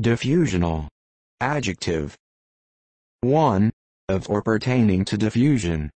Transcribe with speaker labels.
Speaker 1: Diffusional. Adjective. 1. Of or pertaining to diffusion.